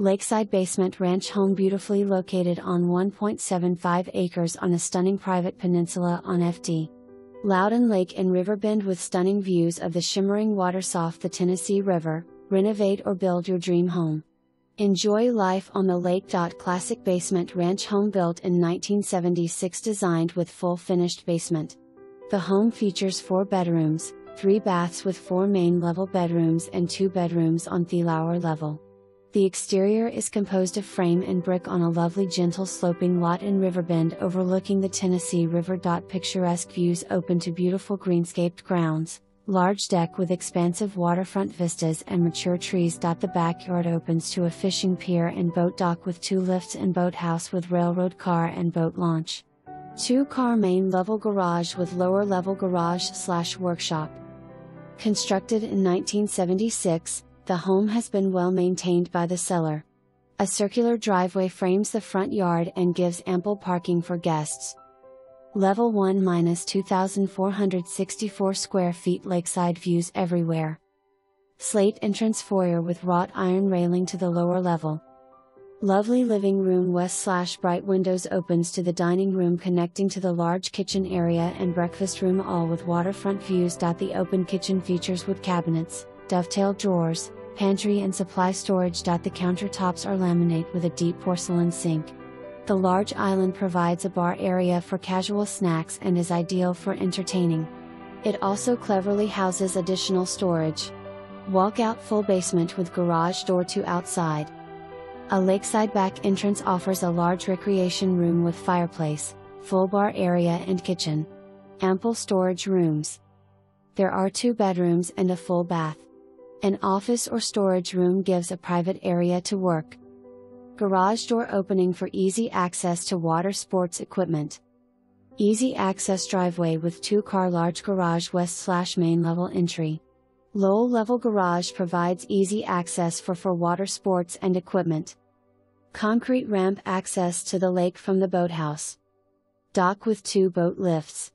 Lakeside Basement Ranch home beautifully located on 1.75 acres on a stunning private peninsula on Ft. Loudon Lake and Riverbend with stunning views of the shimmering waters off the Tennessee River, renovate or build your dream home. Enjoy life on the lake. Classic basement ranch home built in 1976 designed with full finished basement. The home features four bedrooms, three baths with four main level bedrooms and two bedrooms on the lower level. The exterior is composed of frame and brick on a lovely gentle sloping lot in Riverbend overlooking the Tennessee River. Picturesque views open to beautiful greenscaped grounds, large deck with expansive waterfront vistas and mature trees. The backyard opens to a fishing pier and boat dock with two lifts and boathouse with railroad car and boat launch. Two car main level garage with lower level garage slash workshop. Constructed in 1976, the home has been well maintained by the seller. A circular driveway frames the front yard and gives ample parking for guests. Level 1 minus 2,464 square feet lakeside views everywhere. Slate entrance foyer with wrought iron railing to the lower level. Lovely living room west slash bright windows opens to the dining room connecting to the large kitchen area and breakfast room all with waterfront views. The open kitchen features wood cabinets, dovetailed drawers, pantry and supply storage. The countertops are laminate with a deep porcelain sink. The large island provides a bar area for casual snacks and is ideal for entertaining. It also cleverly houses additional storage. Walkout full basement with garage door to outside. A lakeside back entrance offers a large recreation room with fireplace, full bar area and kitchen. Ample storage rooms. There are two bedrooms and a full bath. An office or storage room gives a private area to work. Garage door opening for easy access to water sports equipment. Easy access driveway with two car large garage west slash main level entry. Low level garage provides easy access for for water sports and equipment. Concrete ramp access to the lake from the boathouse. Dock with two boat lifts.